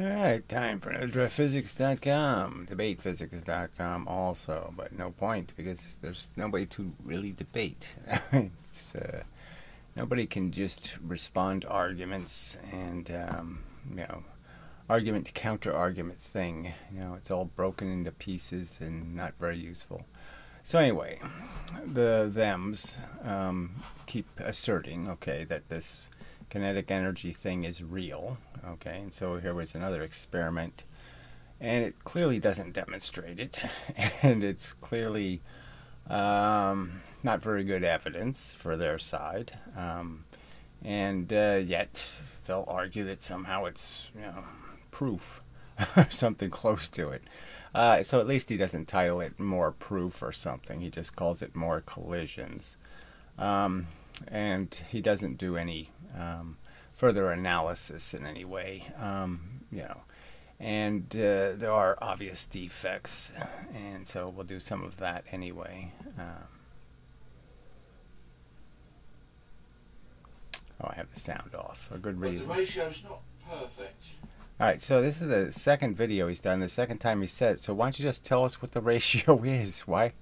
All right, time for another physics.com, debatephysics.com also, but no point because there's nobody to really debate. uh, nobody can just respond to arguments and, um, you know, argument to counter argument thing. You know, it's all broken into pieces and not very useful. So anyway, the thems um, keep asserting, okay, that this kinetic energy thing is real. Okay, and so here was another experiment, and it clearly doesn't demonstrate it, and it's clearly um, not very good evidence for their side, um, and uh, yet they'll argue that somehow it's you know proof or something close to it. Uh, so at least he doesn't title it more proof or something. He just calls it more collisions. Um, and he doesn't do any um, further analysis in any way. Um, you know, and uh, there are obvious defects, and so we'll do some of that anyway. Um, oh, I have the sound off. A good reason. But the ratio's not perfect. All right, so this is the second video he's done, the second time he said it. So why don't you just tell us what the ratio is? Why?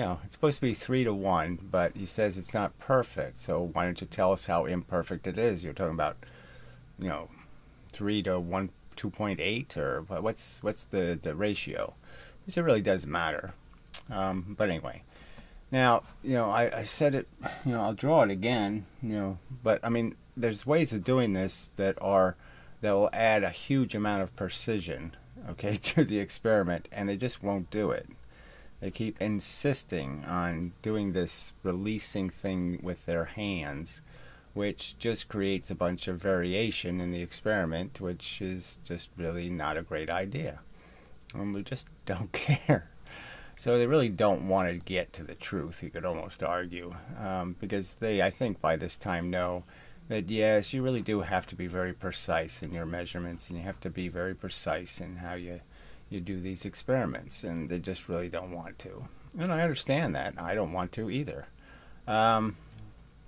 Know, it's supposed to be 3 to 1, but he says it's not perfect. So why don't you tell us how imperfect it is? You're talking about, you know, 3 to 1, 2.8, or what's what's the, the ratio? Because it really doesn't matter. Um, but anyway. Now, you know, I, I said it, you know, I'll draw it again, you know, but I mean, there's ways of doing this that are, that will add a huge amount of precision, okay, to the experiment, and they just won't do it. They keep insisting on doing this releasing thing with their hands, which just creates a bunch of variation in the experiment, which is just really not a great idea. And we just don't care. So they really don't want to get to the truth, you could almost argue, um, because they, I think, by this time know that yes, you really do have to be very precise in your measurements, and you have to be very precise in how you you do these experiments, and they just really don't want to. And I understand that. I don't want to either. Um,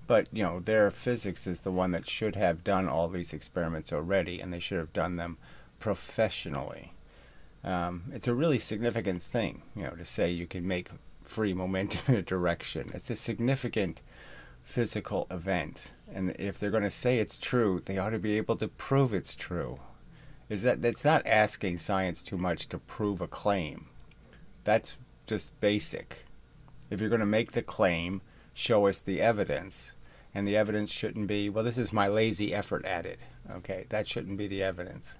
but, you know, their physics is the one that should have done all these experiments already, and they should have done them professionally. Um, it's a really significant thing, you know, to say you can make free momentum in a direction. It's a significant physical event. And if they're going to say it's true, they ought to be able to prove it's true is that that's not asking science too much to prove a claim. That's just basic. If you're going to make the claim, show us the evidence. And the evidence shouldn't be, well, this is my lazy effort at it. Okay, that shouldn't be the evidence.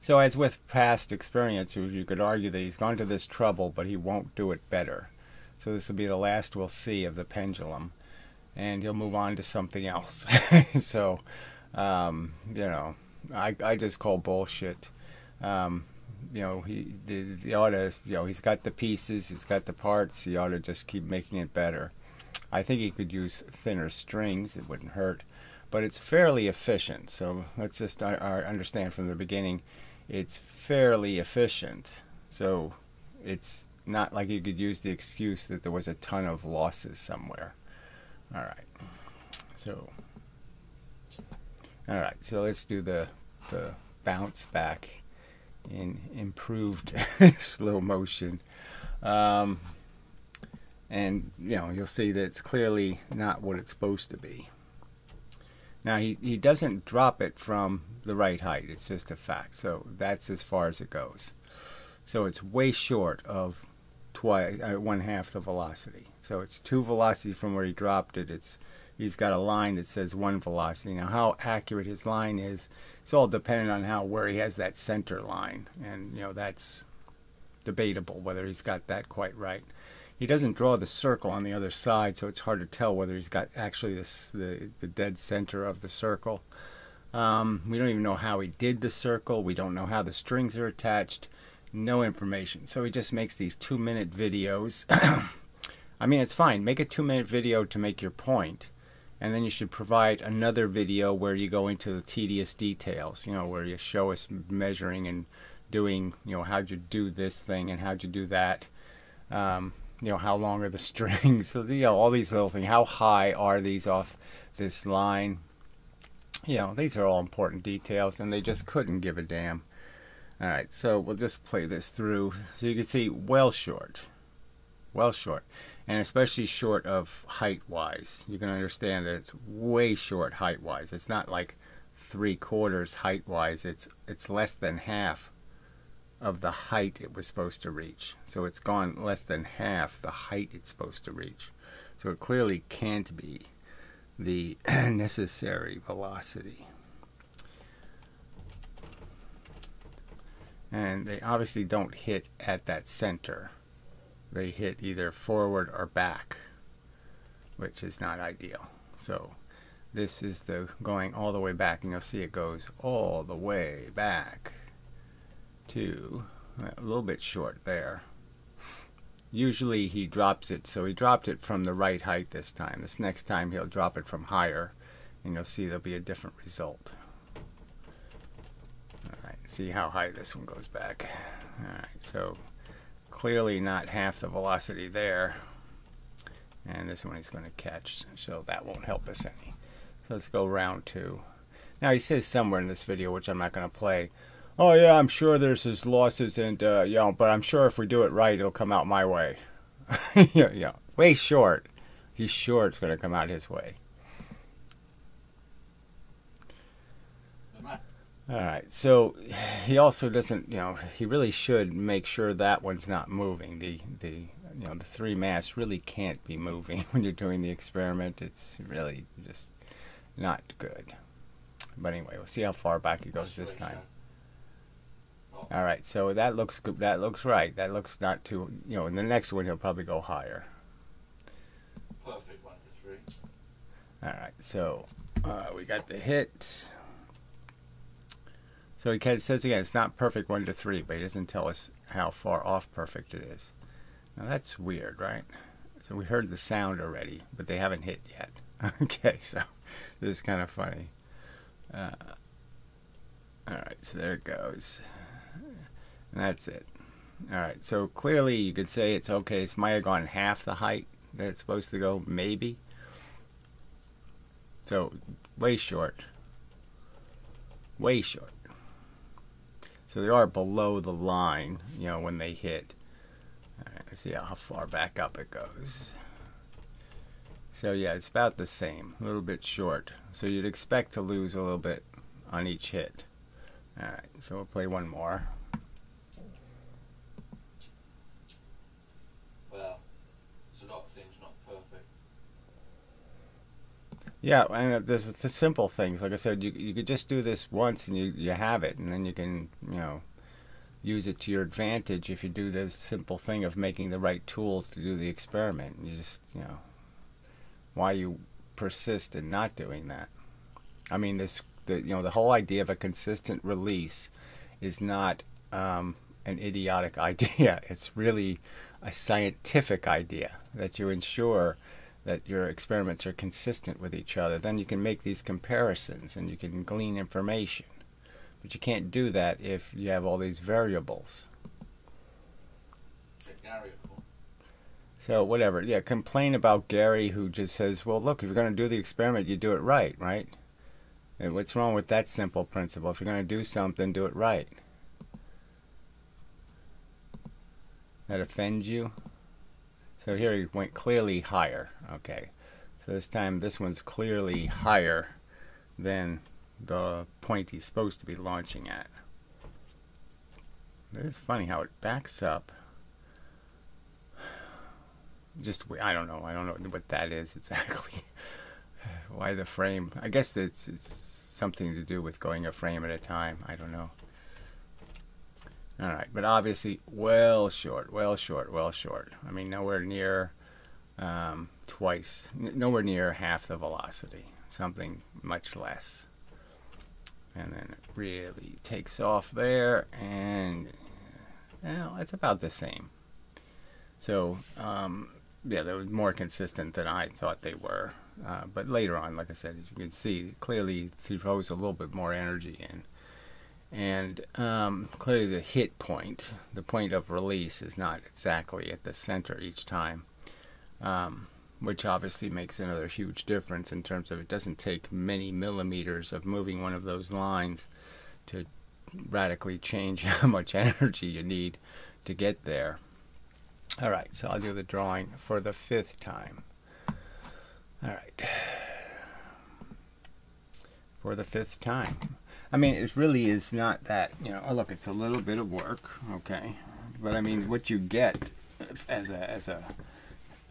So, as with past experience, you could argue that he's gone to this trouble, but he won't do it better. So, this will be the last we'll see of the pendulum, and he'll move on to something else. so, um, you know, I, I just call bullshit. Um, you know, he the, the ought to, you know, he's got the pieces, he's got the parts. He ought to just keep making it better. I think he could use thinner strings; it wouldn't hurt. But it's fairly efficient. So let's just uh, uh understand from the beginning, it's fairly efficient. So it's not like you could use the excuse that there was a ton of losses somewhere. All right. So all right, so let's do the the bounce back in improved slow motion. Um, and you know you'll see that it's clearly not what it's supposed to be. Now he, he doesn't drop it from the right height. It's just a fact. So that's as far as it goes. So it's way short of uh, one half the velocity. So it's two velocity from where he dropped it. It's he's got a line that says one velocity. Now, how accurate his line is, it's all dependent on how where he has that center line, and you know that's debatable whether he's got that quite right. He doesn't draw the circle on the other side, so it's hard to tell whether he's got actually this, the the dead center of the circle. Um, we don't even know how he did the circle. We don't know how the strings are attached. No information. So he just makes these two-minute videos. I mean, it's fine. Make a two-minute video to make your point and then you should provide another video where you go into the tedious details, you know, where you show us measuring and doing, you know, how'd you do this thing and how'd you do that, um, you know, how long are the strings, so, you know, all these little things, how high are these off this line, you know, these are all important details, and they just couldn't give a damn. All right, so we'll just play this through. So you can see well short, well short, and especially short of height-wise. You can understand that it's way short height-wise. It's not like three quarters height-wise. It's it's less than half of the height it was supposed to reach. So it's gone less than half the height it's supposed to reach. So it clearly can't be the necessary velocity. And they obviously don't hit at that center. They hit either forward or back, which is not ideal. So this is the going all the way back, and you'll see it goes all the way back to uh, a little bit short there. Usually he drops it, so he dropped it from the right height this time. This next time he'll drop it from higher, and you'll see there'll be a different result. Alright, see how high this one goes back. Alright, so clearly not half the velocity there. And this one he's going to catch, so that won't help us any. So let's go round two. Now he says somewhere in this video, which I'm not going to play, oh yeah, I'm sure there's his losses, and uh, you know, but I'm sure if we do it right, it'll come out my way. yeah, yeah, way short. He's sure it's going to come out his way. All right, so he also doesn't, you know, he really should make sure that one's not moving. The the you know the three mass really can't be moving when you're doing the experiment. It's really just not good. But anyway, we'll see how far back he goes this time. All right, so that looks good. That looks right. That looks not too. You know, in the next one he'll probably go higher. Perfect one to three. All right, so uh, we got the hit. So he kind says again, it's not perfect one to three, but he doesn't tell us how far off perfect it is. Now that's weird, right? So we heard the sound already, but they haven't hit yet. okay, so this is kind of funny. Uh, all right, so there it goes. And that's it. All right, so clearly you could say it's okay. It might have gone half the height that it's supposed to go, maybe. So way short. Way short. So they are below the line, you know, when they hit. Right, let's see how far back up it goes. So yeah, it's about the same, a little bit short. So you'd expect to lose a little bit on each hit. All right, so we'll play one more. Well, it's a lot of things not perfect. Yeah, and there's the simple things. Like I said, you you could just do this once and you you have it, and then you can you know use it to your advantage if you do the simple thing of making the right tools to do the experiment. You just you know why you persist in not doing that. I mean, this the you know the whole idea of a consistent release is not um, an idiotic idea. It's really a scientific idea that you ensure that your experiments are consistent with each other. Then you can make these comparisons and you can glean information. But you can't do that if you have all these variables. Get Gary a call. So whatever, yeah, complain about Gary who just says, "Well, look, if you're going to do the experiment, you do it right, right?" And what's wrong with that simple principle? If you're going to do something, do it right. That offends you? So here he went clearly higher. Okay. So this time this one's clearly higher than the point he's supposed to be launching at. It's funny how it backs up. Just I don't know. I don't know what that is exactly. Why the frame? I guess it's, it's something to do with going a frame at a time. I don't know. All right, but obviously, well short, well short, well short. I mean, nowhere near um, twice, nowhere near half the velocity. Something much less. And then it really takes off there, and well, it's about the same. So, um, yeah, they were more consistent than I thought they were. Uh, but later on, like I said, as you can see, clearly throws a little bit more energy in. And um, clearly, the hit point, the point of release, is not exactly at the center each time. Um, which obviously makes another huge difference in terms of it doesn't take many millimeters of moving one of those lines to radically change how much energy you need to get there. All right, so I'll do the drawing for the fifth time. All right. For the fifth time. I mean, it really is not that, you know, oh, look, it's a little bit of work, okay? But I mean, what you get as a, as a,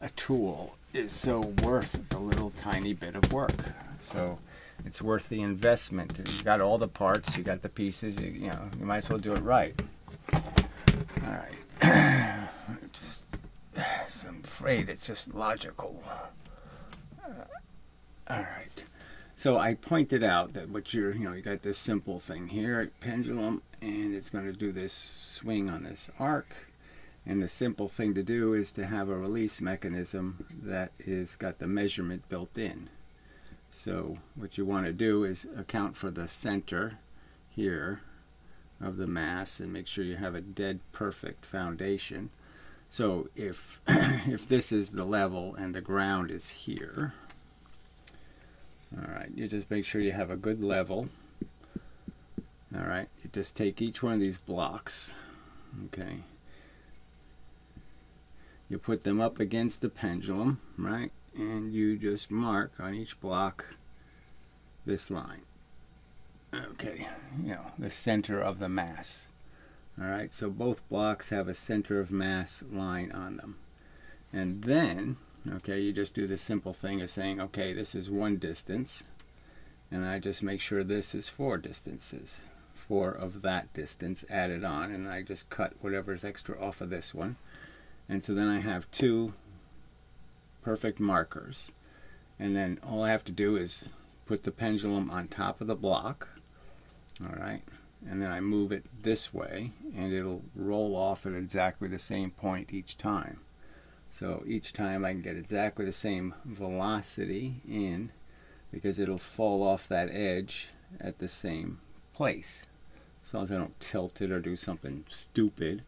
a tool is so worth the little tiny bit of work. So it's worth the investment. You got all the parts, you got the pieces, you, you know, you might as well do it right. All right. just, I'm afraid it's just logical. Uh, all right. So I pointed out that what you're, you know, you got this simple thing here, pendulum, and it's going to do this swing on this arc. And the simple thing to do is to have a release mechanism that is got the measurement built in. So what you want to do is account for the center here of the mass and make sure you have a dead perfect foundation. So if if this is the level and the ground is here, all right, you just make sure you have a good level. All right, you just take each one of these blocks, okay. You put them up against the pendulum, right? And you just mark on each block this line. Okay, you know, the center of the mass. All right, so both blocks have a center of mass line on them. And then, okay, you just do the simple thing of saying, okay, this is one distance. And I just make sure this is four distances. Four of that distance added on. And I just cut whatever's extra off of this one. And so then I have two perfect markers. And then all I have to do is put the pendulum on top of the block all right and then I move it this way and it'll roll off at exactly the same point each time so each time I can get exactly the same velocity in because it'll fall off that edge at the same place. As long as I don't tilt it or do something stupid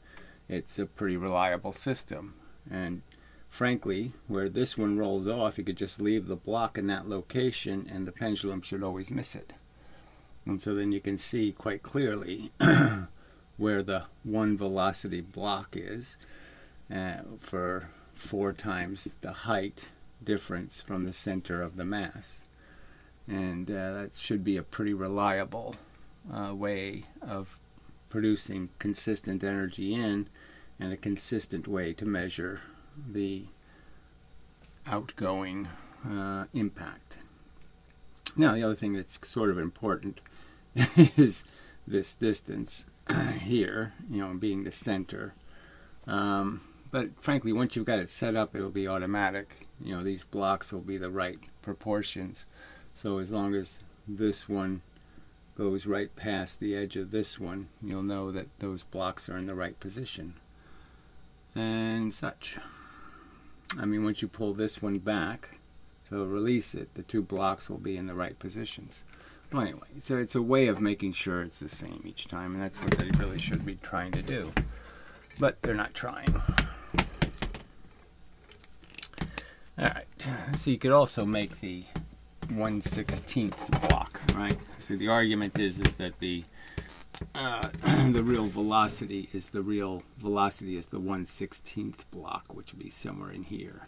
it's a pretty reliable system. And frankly where this one rolls off you could just leave the block in that location and the pendulum should always miss it. And so then you can see quite clearly where the one velocity block is uh, for four times the height difference from the center of the mass. And uh, that should be a pretty reliable uh, way of producing consistent energy in and a consistent way to measure the outgoing uh, impact. Now, the other thing that's sort of important is this distance here, you know, being the center. Um, but frankly, once you've got it set up, it'll be automatic. You know, these blocks will be the right proportions. So as long as this one goes right past the edge of this one, you'll know that those blocks are in the right position. And such. I mean, once you pull this one back to release it, the two blocks will be in the right positions. Anyway, so it's a way of making sure it's the same each time, and that's what they really should be trying to do. But they're not trying. Alright, so you could also make the 1 16th block, right? So the argument is, is that the uh, the real velocity is the real velocity is the 1 16th block, which would be somewhere in here.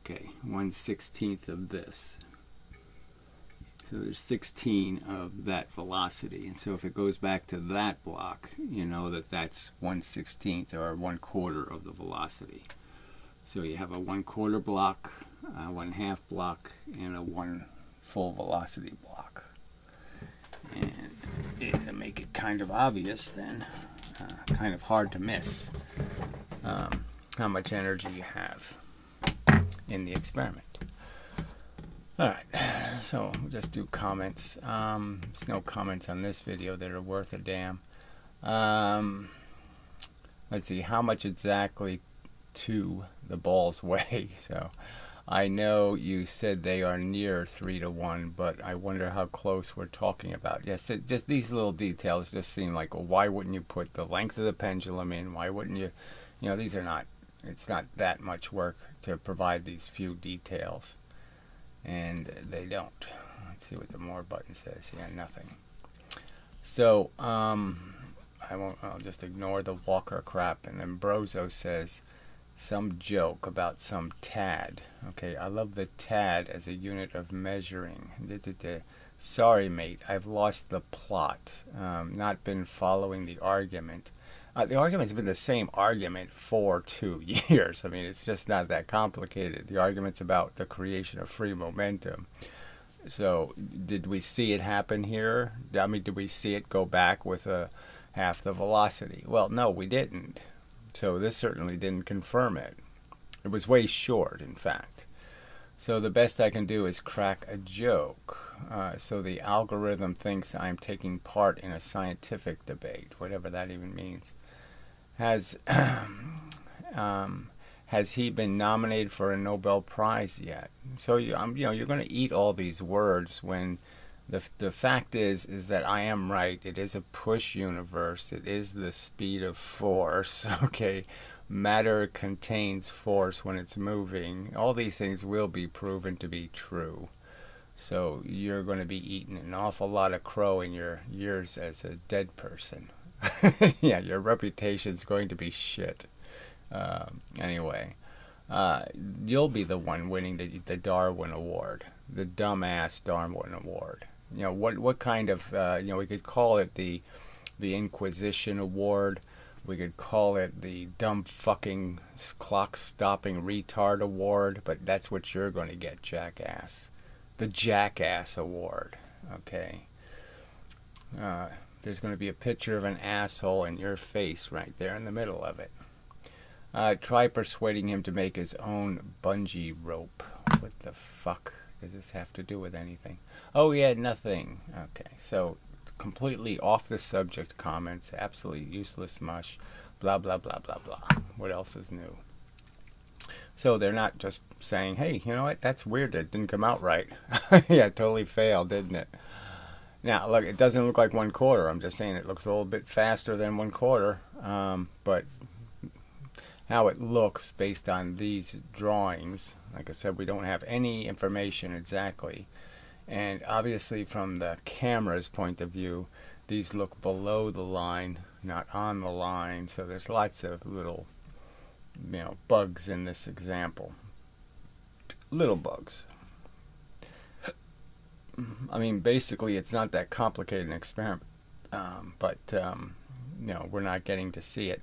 Okay, 1 16th of this. So there's 16 of that velocity. And so if it goes back to that block, you know that that's 1 16th or 1 quarter of the velocity. So you have a 1 quarter block, a 1 half block, and a 1 full velocity block. And make it kind of obvious then, uh, kind of hard to miss um, how much energy you have in the experiment. Alright, so we'll just do comments. Um, there's no comments on this video that are worth a damn. Um, let's see, how much exactly to the balls way. So I know you said they are near 3 to 1, but I wonder how close we're talking about. Yes, it, just these little details just seem like, well, why wouldn't you put the length of the pendulum in? Why wouldn't you? You know, these are not it's not that much work to provide these few details, and they don't. Let's see what the more button says. Yeah, nothing. So um, I won't. I'll just ignore the Walker crap, and then Brozo says some joke about some tad. Okay, I love the tad as a unit of measuring. Sorry, mate, I've lost the plot. Um, not been following the argument. Uh, the argument's been the same argument for two years. I mean, it's just not that complicated. The argument's about the creation of free momentum. So, did we see it happen here? I mean, did we see it go back with a half the velocity? Well, no, we didn't. So this certainly didn't confirm it. It was way short, in fact. So the best I can do is crack a joke. Uh, so the algorithm thinks I'm taking part in a scientific debate, whatever that even means. Has um, has he been nominated for a Nobel Prize yet? So you, um, you know you're going to eat all these words when the the fact is is that I am right. It is a push universe. It is the speed of force. Okay, matter contains force when it's moving. All these things will be proven to be true. So you're going to be eating an awful lot of crow in your years as a dead person. yeah, your reputation's going to be shit. Um, anyway, uh, you'll be the one winning the, the Darwin Award, the dumbass Darwin Award you know what what kind of uh, you know we could call it the the Inquisition Award. We could call it the dumb fucking clock stopping retard award, but that's what you're going to get, jackass. The Jackass Award. Okay. Uh, there's going to be a picture of an asshole in your face right there in the middle of it. Uh, try persuading him to make his own bungee rope. What the fuck does this have to do with anything? Oh, yeah, nothing. Okay, so completely off the subject comments, absolutely useless mush, blah, blah, blah, blah, blah. What else is new? So they're not just saying, hey, you know what, that's weird, it didn't come out right. yeah, totally failed, didn't it? Now, look, it doesn't look like one quarter. I'm just saying it looks a little bit faster than one quarter. Um, but how it looks based on these drawings, like I said, we don't have any information exactly. And obviously, from the camera's point of view, these look below the line, not on the line. So there's lots of little, you know, bugs in this example. Little bugs. I mean, basically, it's not that complicated an experiment, um, but um, you know, we're not getting to see it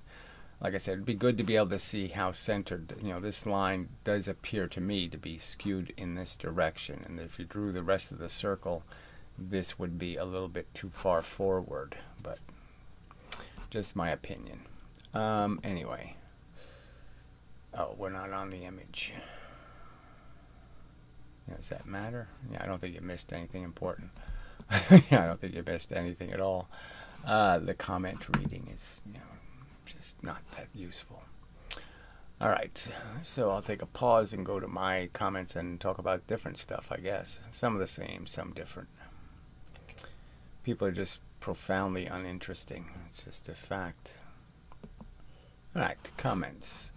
like I said, it'd be good to be able to see how centered, you know, this line does appear to me to be skewed in this direction. And if you drew the rest of the circle, this would be a little bit too far forward, but just my opinion. Um, anyway. Oh, we're not on the image. Does that matter? Yeah, I don't think you missed anything important. yeah, I don't think you missed anything at all. Uh, the comment reading is, you know, just not that useful. All right, so I'll take a pause and go to my comments and talk about different stuff, I guess. Some of the same, some different. People are just profoundly uninteresting. It's just a fact. All right, comments.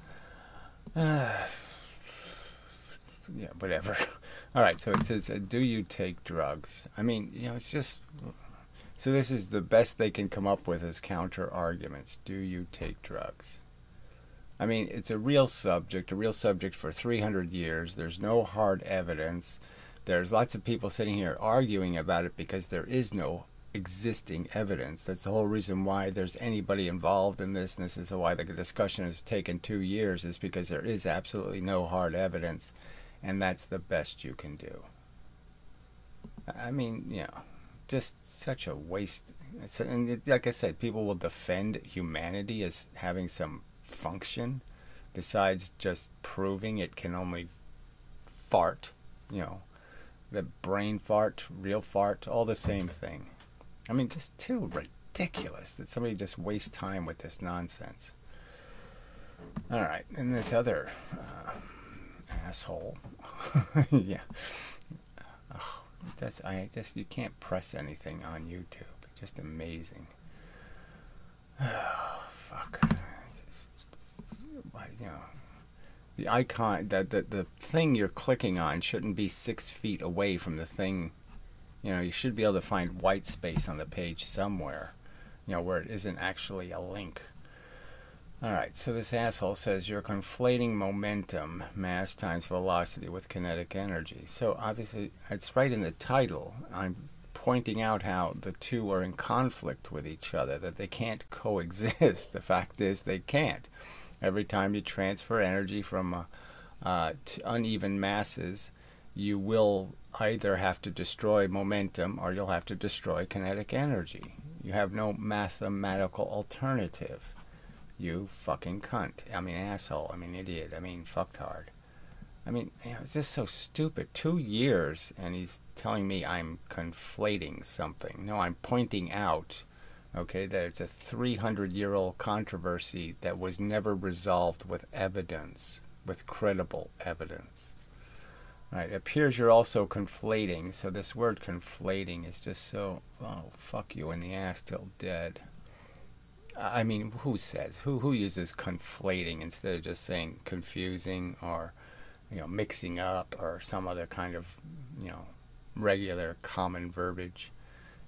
Uh, yeah, whatever. All right, so it says, uh, "Do you take drugs?" I mean, you know, it's just so this is the best they can come up with as counter arguments. Do you take drugs? I mean, it's a real subject, a real subject for 300 years. There's no hard evidence. There's lots of people sitting here arguing about it because there is no existing evidence. That's the whole reason why there's anybody involved in this, and this is why the discussion has taken two years, is because there is absolutely no hard evidence, and that's the best you can do. I mean, you know just such a waste. and it, like I said, people will defend humanity as having some function besides just proving it can only fart. You know, the brain fart, real fart, all the same thing. I mean, just too ridiculous that somebody just wastes time with this nonsense. All right, and this other uh, asshole. yeah. That's I just you can't press anything on YouTube. Just amazing. Oh, fuck. Just, you know, the icon, the, the the thing you're clicking on shouldn't be six feet away from the thing. You know, you should be able to find white space on the page somewhere. You know, where it isn't actually a link. Alright, so this asshole says you're conflating momentum, mass times velocity, with kinetic energy. So obviously, it's right in the title. I'm pointing out how the two are in conflict with each other, that they can't coexist. the fact is, they can't. Every time you transfer energy from uh, uh, uneven masses, you will either have to destroy momentum or you'll have to destroy kinetic energy. You have no mathematical alternative. You fucking cunt. I mean, asshole. I mean, idiot. I mean, fucktard. I mean, it's just so stupid. Two years, and he's telling me I'm conflating something. No, I'm pointing out, okay, that it's a 300 year old controversy that was never resolved with evidence, with credible evidence. Right, it appears you're also conflating, so this word conflating is just so, oh, fuck you in the ass till dead. I mean, who says who who uses conflating instead of just saying confusing or you know mixing up or some other kind of you know regular common verbiage.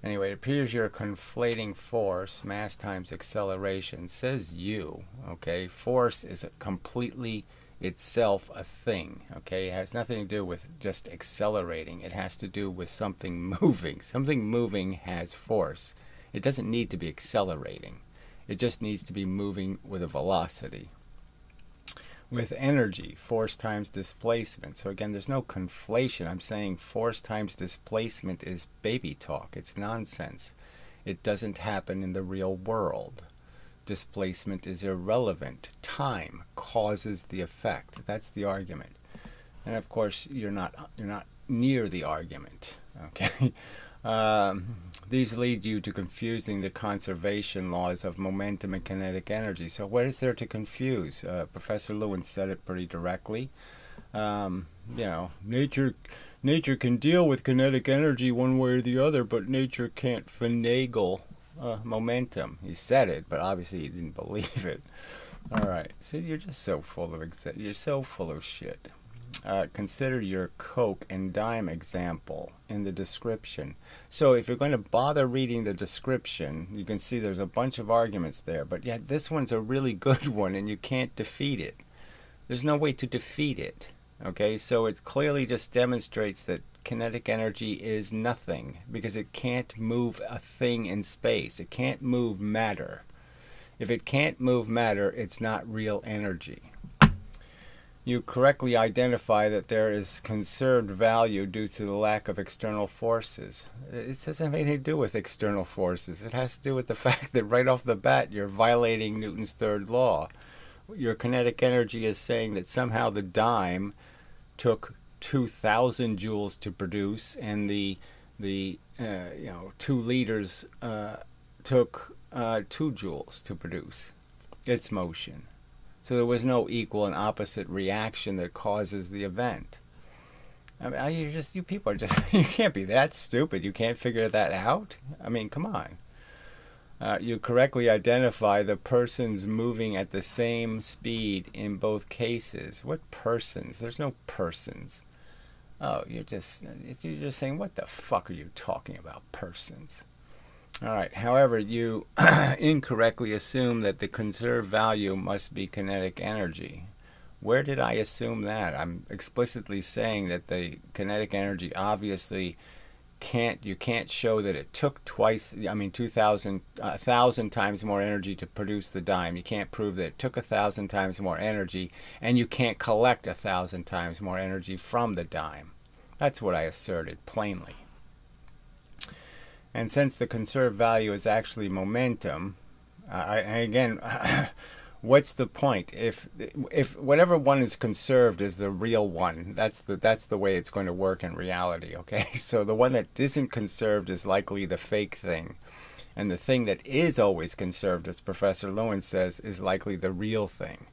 Anyway, it appears you're conflating force, mass times acceleration. Says you, okay? Force is completely itself a thing, okay? It has nothing to do with just accelerating. It has to do with something moving. Something moving has force. It doesn't need to be accelerating. It just needs to be moving with a velocity. With energy, force times displacement. So again, there's no conflation. I'm saying force times displacement is baby talk. It's nonsense. It doesn't happen in the real world. Displacement is irrelevant. Time causes the effect. That's the argument. And of course, you're not you're not near the argument. Okay. Um, these lead you to confusing the conservation laws of momentum and kinetic energy. So, what is there to confuse? Uh, Professor Lewin said it pretty directly. Um, you know, nature, nature can deal with kinetic energy one way or the other, but nature can't finagle uh, momentum. He said it, but obviously he didn't believe it. All right, so you're just so full of you're so full of shit uh, consider your Coke and dime example in the description. So if you're going to bother reading the description, you can see there's a bunch of arguments there, but yet this one's a really good one and you can't defeat it. There's no way to defeat it. Okay, so it clearly just demonstrates that kinetic energy is nothing because it can't move a thing in space. It can't move matter. If it can't move matter, it's not real energy you correctly identify that there is conserved value due to the lack of external forces. It doesn't have anything to do with external forces. It has to do with the fact that right off the bat you're violating Newton's third law. Your kinetic energy is saying that somehow the dime took 2,000 joules to produce, and the the uh, you know two liters uh, took uh, two joules to produce its motion. So there was no equal and opposite reaction that causes the event. I mean, you just you people are just you can't be that stupid. You can't figure that out. I mean, come on. Uh, you correctly identify the persons moving at the same speed in both cases. What persons? There's no persons. Oh, you're just you're just saying what the fuck are you talking about persons? All right. However, you incorrectly assume that the conserved value must be kinetic energy. Where did I assume that? I'm explicitly saying that the kinetic energy obviously can't you can't show that it took twice I mean 2000 a thousand times more energy to produce the dime you can't prove that it took a thousand times more energy and you can't collect a thousand times more energy from the dime that's what I asserted plainly and since the conserved value is actually momentum, uh, again, what's the point? If if whatever one is conserved is the real one, that's the that's the way it's going to work in reality. Okay, so the one that isn't conserved is likely the fake thing, and the thing that is always conserved, as Professor Lewin says, is likely the real thing.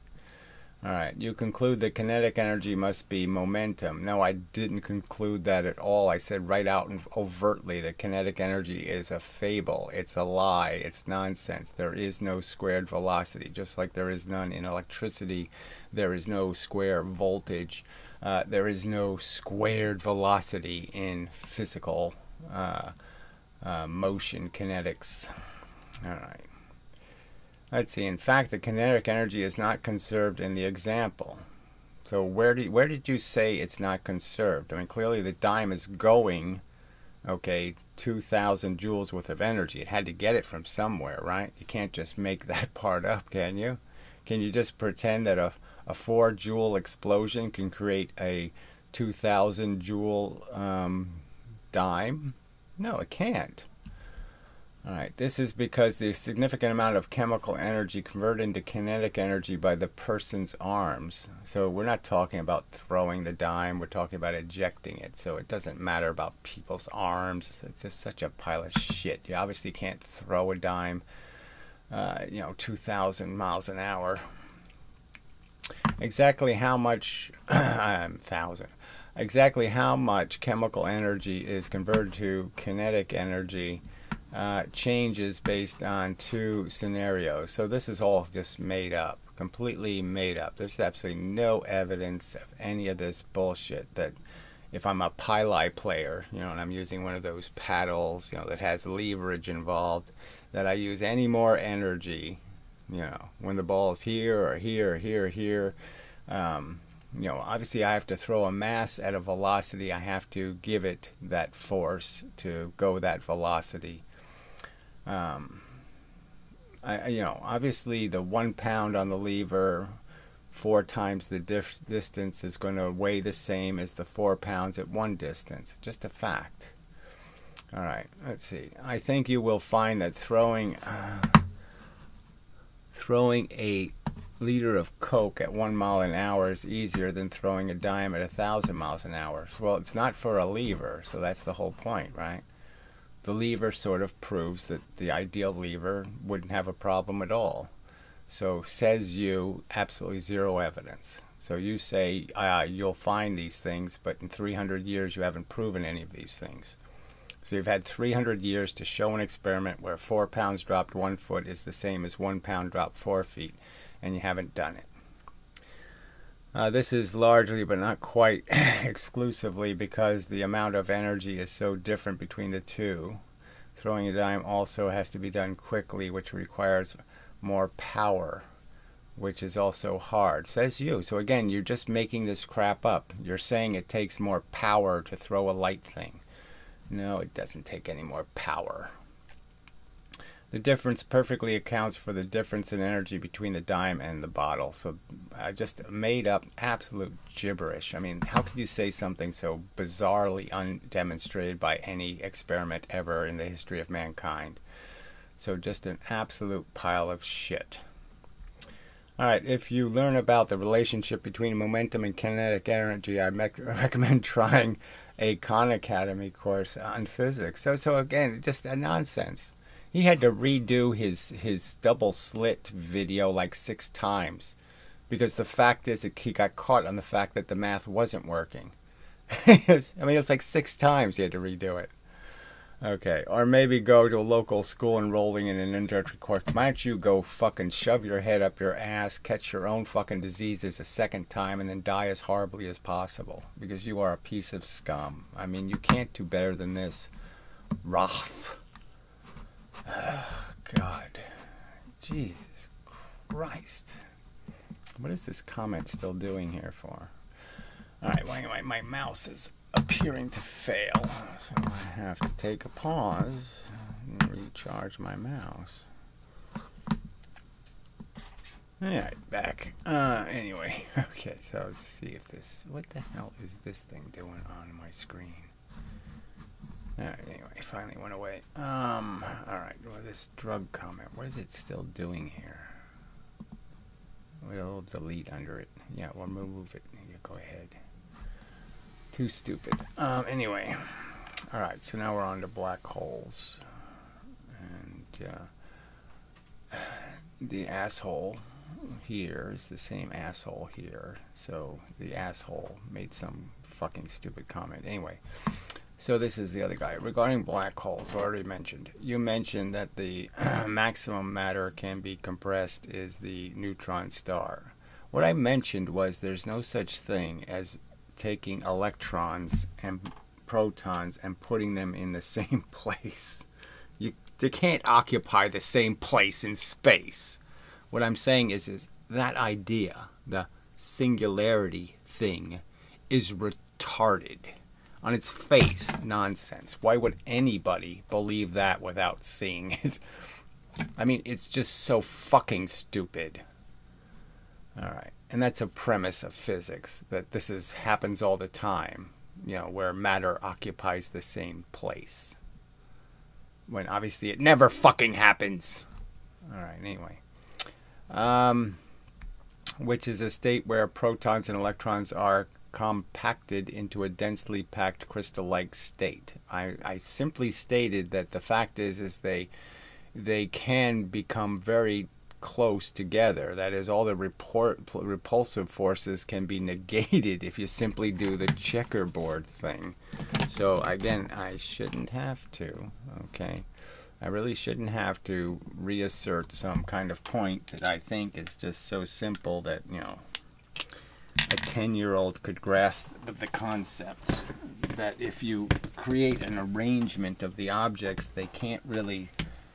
All right. You conclude that kinetic energy must be momentum. No, I didn't conclude that at all. I said right out and overtly that kinetic energy is a fable. It's a lie. It's nonsense. There is no squared velocity, just like there is none in electricity. There is no square voltage. Uh, there is no squared velocity in physical uh, uh, motion kinetics. All right. Let's see. In fact, the kinetic energy is not conserved in the example. So where did where did you say it's not conserved? I mean, clearly the dime is going, okay, 2,000 joules worth of energy. It had to get it from somewhere, right? You can't just make that part up, can you? Can you just pretend that a, a 4 joule explosion can create a 2,000 joule um, dime? No, it can't. All right, this is because the significant amount of chemical energy converted into kinetic energy by the person's arms. So we're not talking about throwing the dime, we're talking about ejecting it. So it doesn't matter about people's arms. It's just such a pile of shit. You obviously can't throw a dime, uh, you know, 2,000 miles an hour. Exactly how much, um, thousand, exactly how much chemical energy is converted to kinetic energy uh, changes based on two scenarios. So this is all just made up, completely made up. There's absolutely no evidence of any of this bullshit that if I'm a pili player, you know, and I'm using one of those paddles, you know, that has leverage involved, that I use any more energy, you know, when the ball's here or here or here or here. Um, you know, obviously I have to throw a mass at a velocity. I have to give it that force to go that velocity. Um, I, you know, obviously the one pound on the lever, four times the distance is going to weigh the same as the four pounds at one distance. Just a fact. All right, let's see. I think you will find that throwing uh, throwing a liter of Coke at one mile an hour is easier than throwing a dime at a thousand miles an hour. Well, it's not for a lever, so that's the whole point, right? The lever sort of proves that the ideal lever wouldn't have a problem at all. So says you, absolutely zero evidence. So you say uh, you'll find these things, but in 300 years you haven't proven any of these things. So you've had 300 years to show an experiment where four pounds dropped one foot is the same as one pound dropped four feet, and you haven't done it. Uh, this is largely, but not quite exclusively, because the amount of energy is so different between the two. Throwing a dime also has to be done quickly, which requires more power, which is also hard. Says you. So again, you're just making this crap up. You're saying it takes more power to throw a light thing. No, it doesn't take any more power. The difference perfectly accounts for the difference in energy between the dime and the bottle. So I just made up absolute gibberish. I mean, how could you say something so bizarrely undemonstrated by any experiment ever in the history of mankind? So just an absolute pile of shit. All right, if you learn about the relationship between momentum and kinetic energy, I recommend trying a Khan Academy course on physics. So, so again, just a nonsense. He had to redo his his double slit video like six times because the fact is that he got caught on the fact that the math wasn't working. I mean, it's like six times he had to redo it. Okay, or maybe go to a local school enrolling in an introductory course. Why don't you go fucking shove your head up your ass, catch your own fucking diseases a second time, and then die as horribly as possible? Because you are a piece of scum. I mean, you can't do better than this. Roth. Oh, God. Jesus Christ. What is this comment still doing here for? Alright, well, anyway, my mouse is appearing to fail. So I have to take a pause and recharge my mouse. Alright, back. Uh, anyway, okay, so let's see if this. What the hell is this thing doing on my screen? Alright, anyway, finally went away. Um, alright, well, this drug comment, what is it still doing here? We'll delete under it. Yeah, we'll remove it. Yeah, go ahead. Too stupid. Um, anyway. Alright, so now we're on to black holes. And, uh, the asshole here is the same asshole here. So the asshole made some fucking stupid comment. Anyway, so this is the other guy. Regarding black holes, I already mentioned. You mentioned that the maximum matter can be compressed is the neutron star. What I mentioned was there's no such thing as taking electrons and protons and putting them in the same place. You they can't occupy the same place in space. What I'm saying is is that idea, the singularity thing is retarded on its face nonsense. Why would anybody believe that without seeing it? I mean, it's just so fucking stupid. All right. And that's a premise of physics that this is happens all the time, you know, where matter occupies the same place. When obviously it never fucking happens. All right, anyway. Um which is a state where protons and electrons are compacted into a densely packed crystal-like state. I, I simply stated that the fact is is they they can become very close together. That is, all the report, repulsive forces can be negated if you simply do the checkerboard thing. So again, I shouldn't have to. Okay. I really shouldn't have to reassert some kind of point that I think is just so simple that, you know, a 10 year old could grasp the concept that if you create an arrangement of the objects, they can't really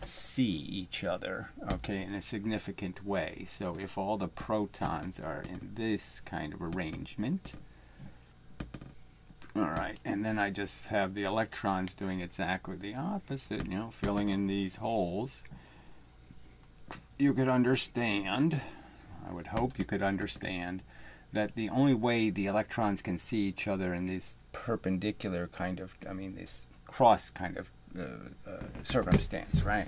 see each other, okay, in a significant way. So if all the protons are in this kind of arrangement, all right, and then I just have the electrons doing exactly the opposite, you know, filling in these holes. You could understand, I would hope you could understand, that the only way the electrons can see each other in this perpendicular kind of, I mean, this cross kind of uh, uh, circumstance, right?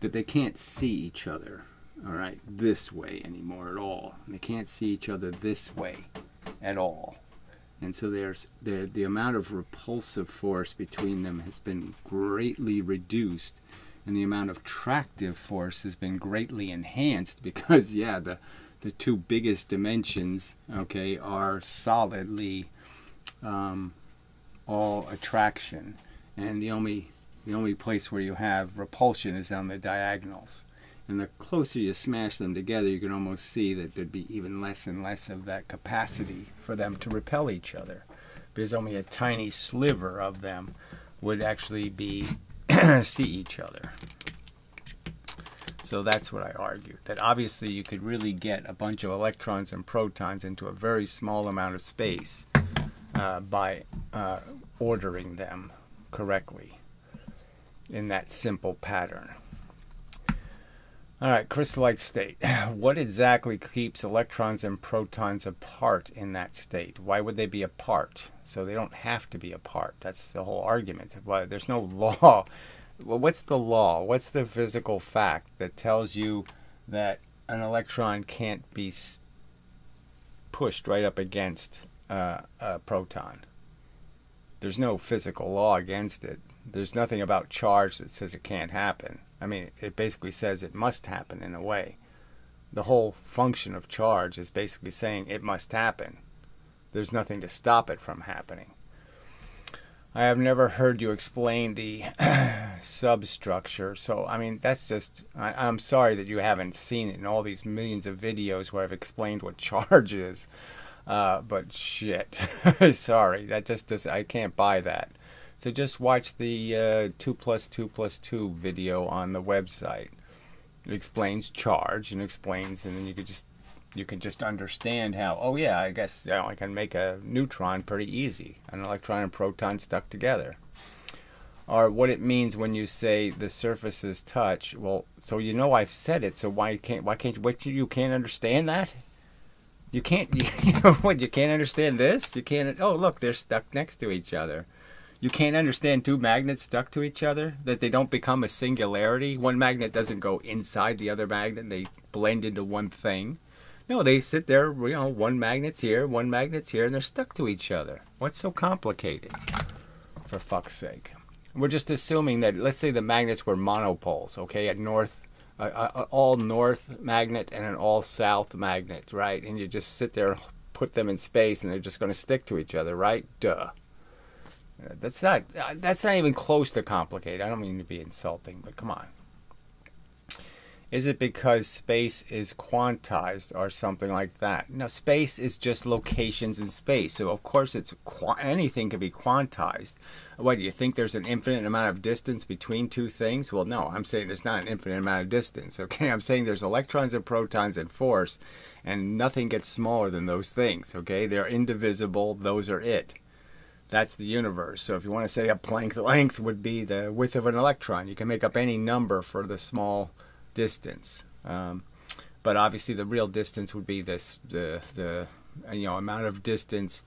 That they can't see each other, all right, this way anymore at all. They can't see each other this way at all. And so there's the the amount of repulsive force between them has been greatly reduced, and the amount of tractive force has been greatly enhanced because yeah, the the two biggest dimensions, okay, are solidly um, all attraction, and the only the only place where you have repulsion is on the diagonals. And the closer you smash them together, you can almost see that there'd be even less and less of that capacity for them to repel each other, because only a tiny sliver of them would actually be see each other. So that's what I argued. That obviously you could really get a bunch of electrons and protons into a very small amount of space uh, by uh, ordering them correctly in that simple pattern. All right, crystal-like state. What exactly keeps electrons and protons apart in that state? Why would they be apart? So they don't have to be apart. That's the whole argument. Well, there's no law what's the law? What's the physical fact that tells you that an electron can't be pushed right up against uh, a proton? There's no physical law against it. There's nothing about charge that says it can't happen. I mean, it basically says it must happen in a way. The whole function of charge is basically saying it must happen. There's nothing to stop it from happening. I have never heard you explain the substructure. So, I mean, that's just, I, am sorry that you haven't seen it in all these millions of videos where I've explained what charge is. Uh, but shit, sorry, that just does, I can't buy that. So just watch the uh, 2 plus 2 plus 2 video on the website. It explains charge and explains, and then you could just you can just understand how, oh yeah, I guess you know, I can make a neutron pretty easy, an electron and proton stuck together. Or what it means when you say the surfaces touch. Well, so you know I've said it, so why can't why can't what you can't understand that? You can't you, know what you can't understand this? You can't oh look, they're stuck next to each other. You can't understand two magnets stuck to each other that they don't become a singularity. One magnet doesn't go inside the other magnet, they blend into one thing no, they sit there, you know, one magnet's here, one magnet's here, and they're stuck to each other. What's so complicated? For fuck's sake. We're just assuming that, let's say the magnets were monopoles, okay, at north a, a all north magnet and an all south magnet, right? And you just sit there put them in space, and they're just going to stick to each other, right? Duh. Uh, That's not uh, that's not even close to complicated. I don't mean to be insulting, but come on. Is it because space is quantized or something like that? No, space is just locations in space. So of course it's anything can be quantized. What do you think there's an infinite amount of distance between two things? Well, no, I'm saying there's not an infinite amount of distance. Okay, I'm saying there's electrons and protons and force and nothing gets smaller than those things, okay? They're indivisible, those are it. That's the universe. So if you want to say a Planck length would be the width of an electron, you can make up any number for the small distance. Um, but obviously, the real distance would be this the the you know amount of distance.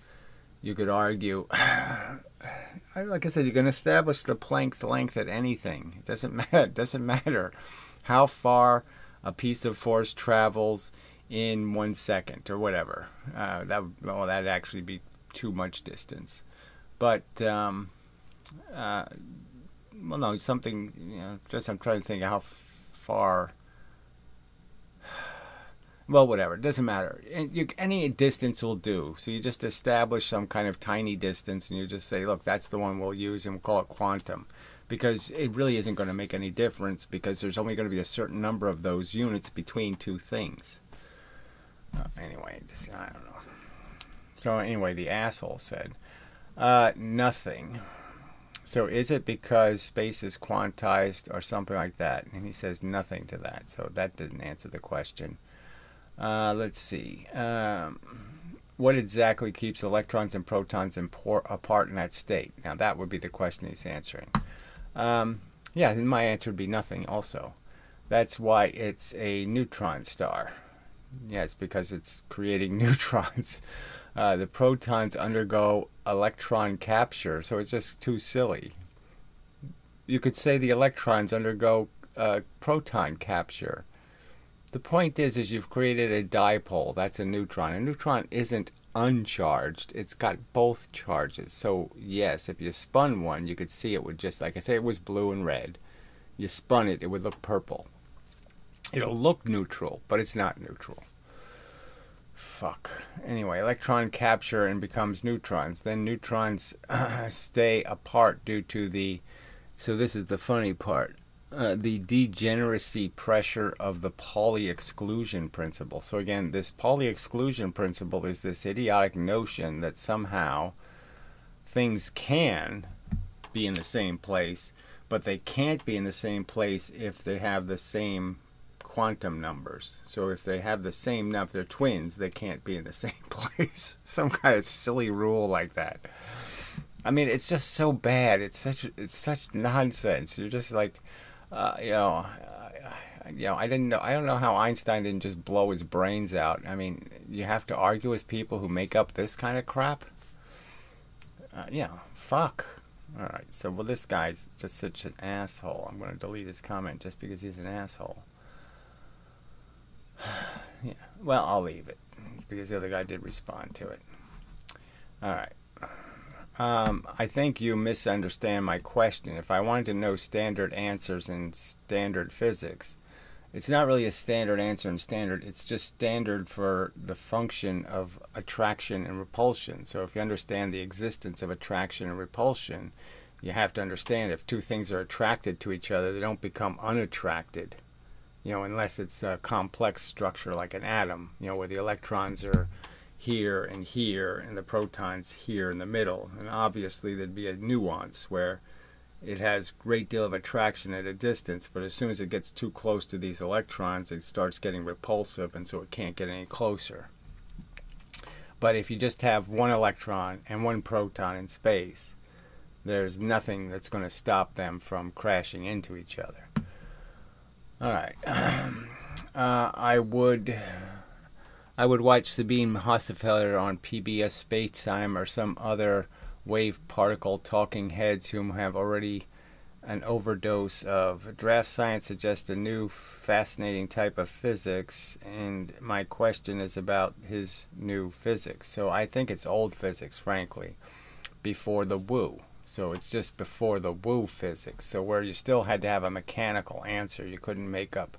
You could argue, like I said, you can establish the Planck length at anything. It doesn't matter. It doesn't matter how far a piece of force travels in one second or whatever. Uh, that well, that'd actually be too much distance. But um, uh, well, no, something. You know, just I'm trying to think how far. Well, whatever. It doesn't matter. Any distance will do. So you just establish some kind of tiny distance, and you just say, "Look, that's the one we'll use, and we'll call it quantum," because it really isn't going to make any difference because there's only going to be a certain number of those units between two things. Uh, anyway, just I don't know. So anyway, the asshole said, uh, "Nothing." So is it because space is quantized or something like that? And he says nothing to that. So that didn't answer the question. Uh, let's see. Um, what exactly keeps electrons and protons apart in that state? Now that would be the question he's answering. Um, yeah, then my answer would be nothing. Also, that's why it's a neutron star. Yes, because it's creating neutrons. Uh, the protons undergo electron capture, so it's just too silly. You could say the electrons undergo uh, proton capture. The point is, is you've created a dipole. That's a neutron. A neutron isn't uncharged. It's got both charges. So yes, if you spun one, you could see it would just, like I say, it was blue and red. You spun it, it would look purple. It'll look neutral, but it's not neutral fuck. Anyway, electron capture and becomes neutrons. Then neutrons uh, stay apart due to the. So this is the funny part. Uh, the degeneracy pressure of the Pauli exclusion principle. So again, this Pauli exclusion principle is this idiotic notion that somehow things can be in the same place, but they can't be in the same place if they have the same quantum numbers. So if they have the same number, they're twins, they can't be in the same place. Some kind of silly rule like that. I mean, it's just so bad. It's such it's such nonsense. You're just like, uh, you know, uh, you know. I didn't know. I don't know how Einstein didn't just blow his brains out. I mean, you have to argue with people who make up this kind of crap. Uh, yeah, fuck. All right. So, well, this guy's just such an asshole. I'm going to delete his comment just because he's an asshole. yeah. Well, I'll leave it because the other guy did respond to it. All right. Um, I think you misunderstand my question. If I wanted to know standard answers in standard physics, it's not really a standard answer in standard. It's just standard for the function of attraction and repulsion. So if you understand the existence of attraction and repulsion, you have to understand if two things are attracted to each other, they don't become unattracted you know, unless it's a complex structure like an atom, you know, where the electrons are here and here and the protons here in the middle. And obviously there'd be a nuance where it has great deal of attraction at a distance, but as soon as it gets too close to these electrons, it starts getting repulsive and so it can't get any closer. But if you just have one electron and one proton in space, there's nothing that's going to stop them from crashing into each other. All right. Uh, I would I would watch Sabine Hossenfelder on PBS Spacetime or some other wave particle talking heads whom have already an overdose of draft science suggests a new fascinating type of physics and my question is about his new physics. So I think it's old physics frankly before the woo. So it's just before the woo physics. So where you still had to have a mechanical answer, you couldn't make up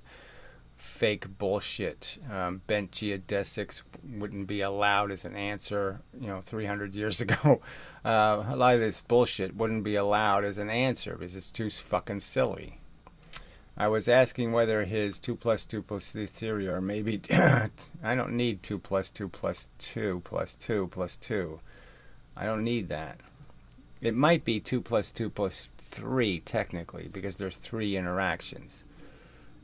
fake bullshit. Um, bent geodesics wouldn't be allowed as an answer, you know, 300 years ago. Uh, a lot of this bullshit wouldn't be allowed as an answer because it's too fucking silly. I was asking whether his 2 plus 2 plus 3 theory or maybe I don't need 2 plus 2 plus 2 plus 2 plus 2. I don't need that. It might be 2 plus 2 plus 3 technically because there's three interactions.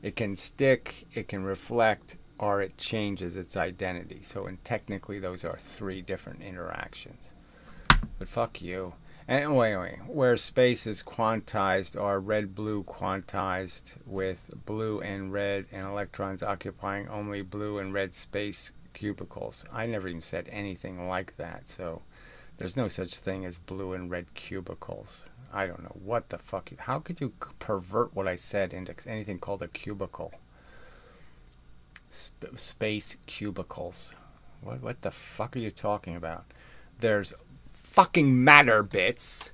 It can stick, it can reflect, or it changes its identity. So, and technically, those are three different interactions. But fuck you. Anyway, oh, anyway, where space is quantized or red blue quantized with blue and red and electrons occupying only blue and red space cubicles. I never even said anything like that, so there's no such thing as blue and red cubicles. I don't know what the fuck. You how could you pervert what I said into anything called a cubicle? Sp- space cubicles. What what the fuck are you talking about? There's fucking matter bits.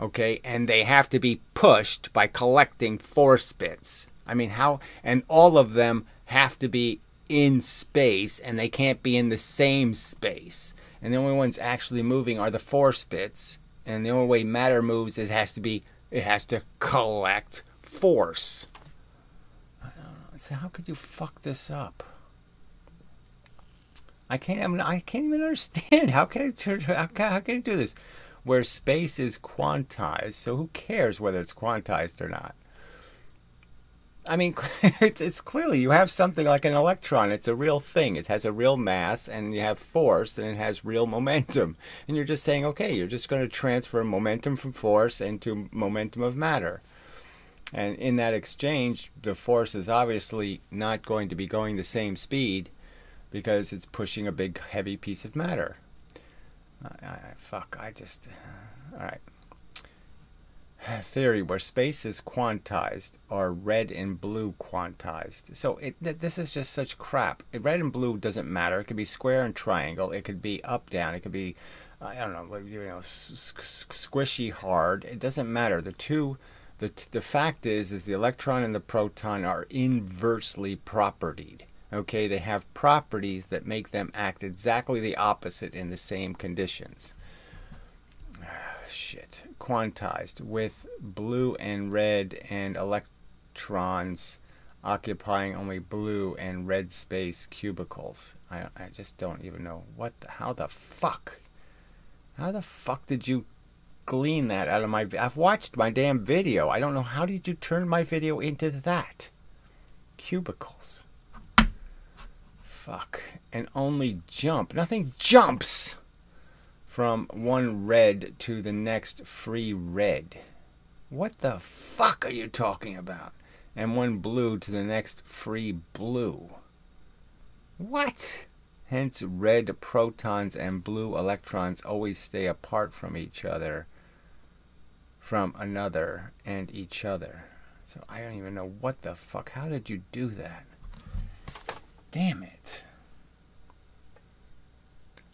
Okay, and they have to be pushed by collecting force bits. I mean, how and all of them have to be in space and they can't be in the same space. And the only ones actually moving are the force bits and the only way matter moves it has to be it has to collect force. I don't know. So how could you fuck this up? I can't. I, mean, I can't even understand. How can I? How can, how can I do this? Where space is quantized, so who cares whether it's quantized or not? I mean, it's, it's clearly you have something like an electron. It's a real thing. It has a real mass, and you have force, and it has real momentum. And you're just saying, okay, you're just going to transfer momentum from force into momentum of matter. And in that exchange, the force is obviously not going to be going the same speed because it's pushing a big, heavy piece of matter. I, I, fuck, I just. Uh, all right theory where space is quantized or red and blue quantized. So it, th- this is just such crap. Red and blue doesn't matter. It could be square and triangle. It could be up down. It could be I don't know, you know, squishy hard. It doesn't matter. The two the the fact is is the electron and the proton are inversely propertied. Okay, they have properties that make them act exactly the opposite in the same conditions shit, quantized with blue and red and electrons occupying only blue and red space cubicles. I, I just don't even know what the, how the fuck, how the fuck did you glean that out of my, I've watched my damn video. I don't know, how did you turn my video into that? Cubicles. Fuck. And only jump. Nothing jumps from one red to the next free red. What the fuck are you talking about? And one blue to the next free blue. What? Hence, red protons and blue electrons always stay apart from each other, from another, and each other. So I don't even know what the fuck. How did you do that? Damn it.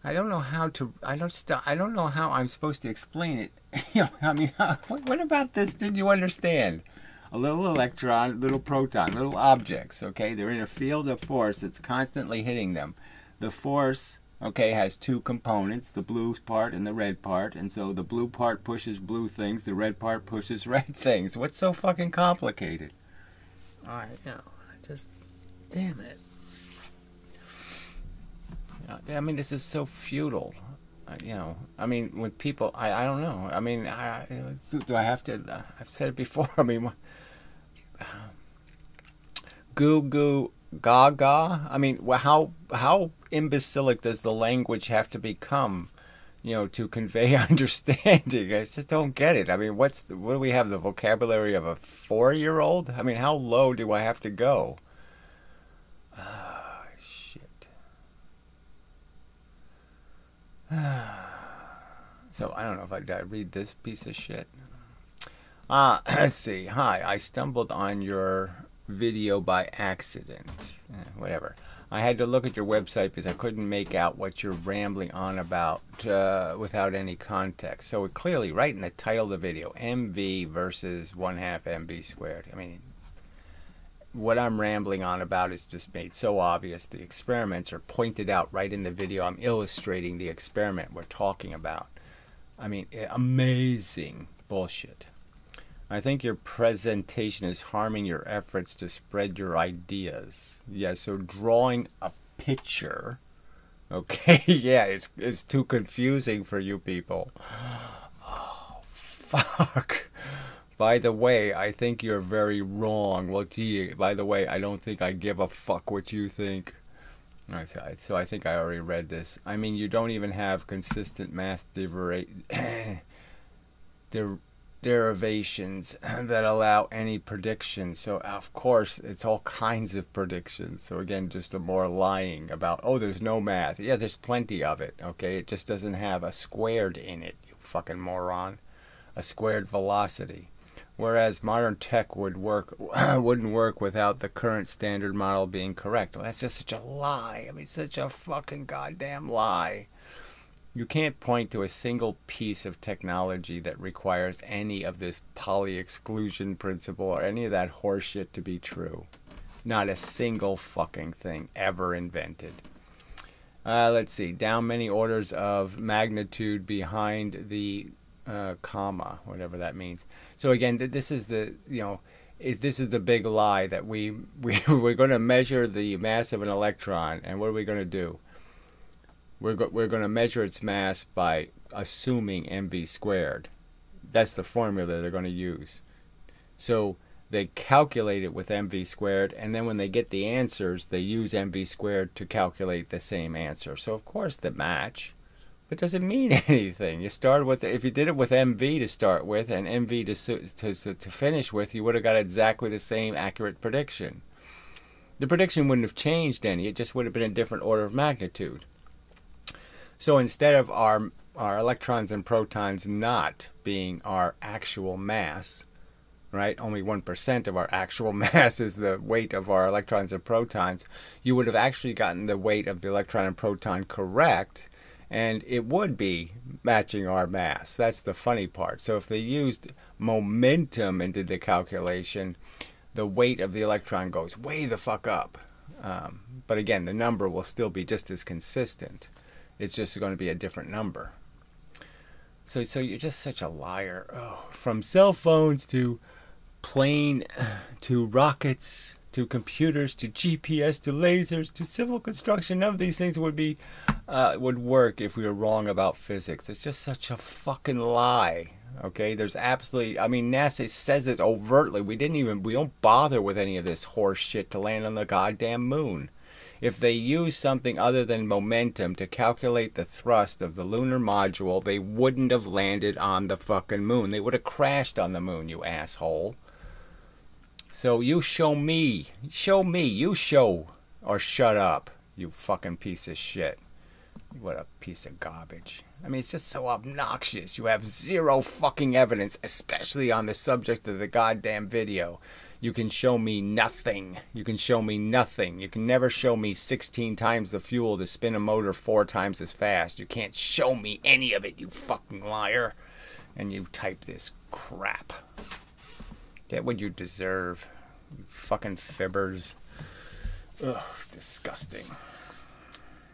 I don't know how to. I don't. I don't know how I'm supposed to explain it. you know, I mean, what, what about this? Did you understand? A little electron, little proton, little objects. Okay, they're in a field of force that's constantly hitting them. The force, okay, has two components: the blue part and the red part. And so the blue part pushes blue things, the red part pushes red things. What's so fucking complicated? I know. Just, damn it. I mean, this is so futile. Uh, you know, I mean, when people, I, I don't know. I mean, I, do I have to? Uh, I've said it before. I mean, uh, goo goo gaga. I mean, how how imbecilic does the language have to become? You know, to convey understanding. I just don't get it. I mean, what's the, what do we have? The vocabulary of a four-year-old? I mean, how low do I have to go? so I don't know if I gotta read this piece of shit. Uh, let's see. Hi, I stumbled on your video by accident. Eh, whatever. I had to look at your website because I couldn't make out what you're rambling on about uh, without any context. So clearly, right in the title of the video, MV versus one half MV squared. I mean, what I'm rambling on about is just made so obvious. The experiments are pointed out right in the video. I'm illustrating the experiment we're talking about. I mean, eh, amazing bullshit. I think your presentation is harming your efforts to spread your ideas. Yeah, so drawing a picture, okay, yeah, it's, it's too confusing for you people. Oh, fuck. By the way, I think you're very wrong. Well, gee, by the way, I don't think I give a fuck what you think. So I think I already read this. I mean, you don't even have consistent math derivations that allow any prediction. So of course, it's all kinds of predictions. So again, just a more lying about, oh, there's no math. Yeah, there's plenty of it. Okay, it just doesn't have a squared in it. You fucking moron. A squared velocity whereas modern tech would work wouldn't work without the current standard model being correct. Well, that's just such a lie. I mean, such a fucking goddamn lie. You can't point to a single piece of technology that requires any of this Pauli exclusion principle or any of that horseshit to be true. Not a single fucking thing ever invented. Uh, let's see, down many orders of magnitude behind the uh, comma, whatever that means. So again, th- this is the you know, this is the big lie that we we we're going to measure the mass of an electron, and what are we going to do? We're go- we're going to measure its mass by assuming mv squared. That's the formula they're going to use. So they calculate it with mv squared, and then when they get the answers, they use mv squared to calculate the same answer. So of course the match it doesn't mean anything. You started with if you did it with MV to start with and MV to to to finish with, you would have got exactly the same accurate prediction. The prediction wouldn't have changed any. It just would have been a different order of magnitude. So instead of our our electrons and protons not being our actual mass, right? Only 1% of our actual mass is the weight of our electrons and protons. You would have actually gotten the weight of the electron and proton correct and it would be matching our mass. That's the funny part. So if they used momentum and did the calculation, the weight of the electron goes way the fuck up. Um, but again, the number will still be just as consistent. It's just going to be a different number. So, so you're just such a liar. Oh, from cell phones to plane to rockets to computers to GPS to lasers to civil construction. None of these things would be uh, would work if we were wrong about physics. It's just such a fucking lie. Okay, there's absolutely. I mean, NASA says it overtly. We didn't even. We don't bother with any of this horse shit to land on the goddamn moon. If they used something other than momentum to calculate the thrust of the lunar module, they wouldn't have landed on the fucking moon. They would have crashed on the moon, you asshole. So you show me. Show me. You show. Or shut up, you fucking piece of shit. What a piece of garbage. I mean, it's just so obnoxious. You have zero fucking evidence, especially on the subject of the goddamn video. You can show me nothing. You can show me nothing. You can never show me 16 times the fuel to spin a motor four times as fast. You can't show me any of it, you fucking liar. And you type this crap. Get what you deserve. You fucking fibbers. Ugh, disgusting.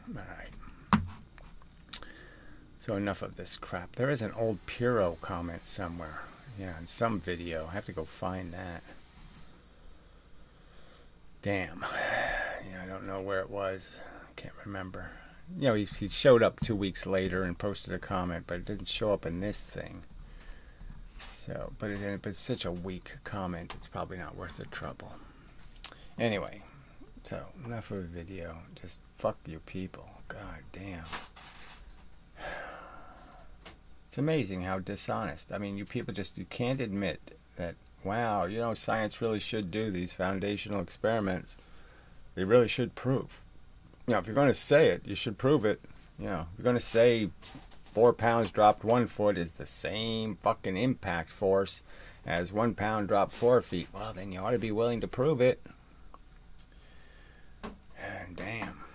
Alright. So enough of this crap. There is an old Puro comment somewhere. Yeah, in some video. I have to go find that. Damn. Yeah, I don't know where it was. I can't remember. You know, he, he showed up two weeks later and posted a comment, but it didn't show up in this thing. So, but, it, but it's such a weak comment, it's probably not worth the trouble. Anyway, so enough of a video. Just fuck you people. God damn. It's amazing how dishonest. I mean, you people just you can't admit that. Wow, you know, science really should do these foundational experiments. They really should prove. You know, if you're going to say it, you should prove it. You know, if you're going to say four pounds dropped one foot is the same fucking impact force as one pound dropped four feet. Well, then you ought to be willing to prove it. And damn.